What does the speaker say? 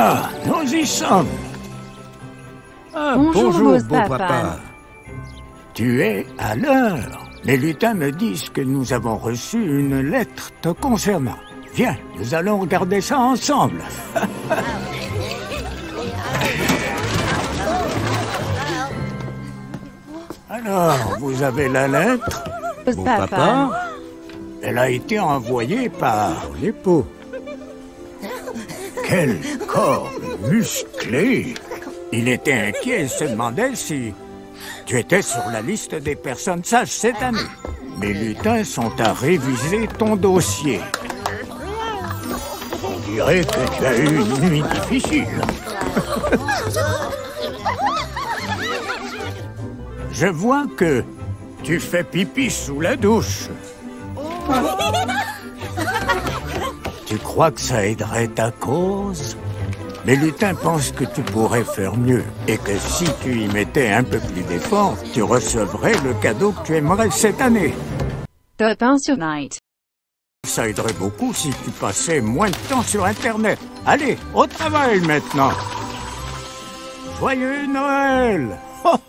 Ah, nous y sommes. Ah, bonjour, beau papa. Tu es à l'heure. Les lutins me disent que nous avons reçu une lettre te concernant. Viens, nous allons regarder ça ensemble. Alors, vous avez la lettre? Beau papa. Elle a été envoyée par... L'épaule. Quel corps musclé Il était inquiet et se demandait si tu étais sur la liste des personnes sages cette année. Mes lutins sont à réviser ton dossier. On dirait que tu as eu une nuit difficile. Je vois que tu fais pipi sous la douche. Tu crois que ça aiderait ta cause Les lutins pensent que tu pourrais faire mieux et que si tu y mettais un peu plus d'effort, tu recevrais le cadeau que tu aimerais cette année. Pepin sur Night. Ça aiderait beaucoup si tu passais moins de temps sur Internet. Allez, au travail maintenant. Joyeux Noël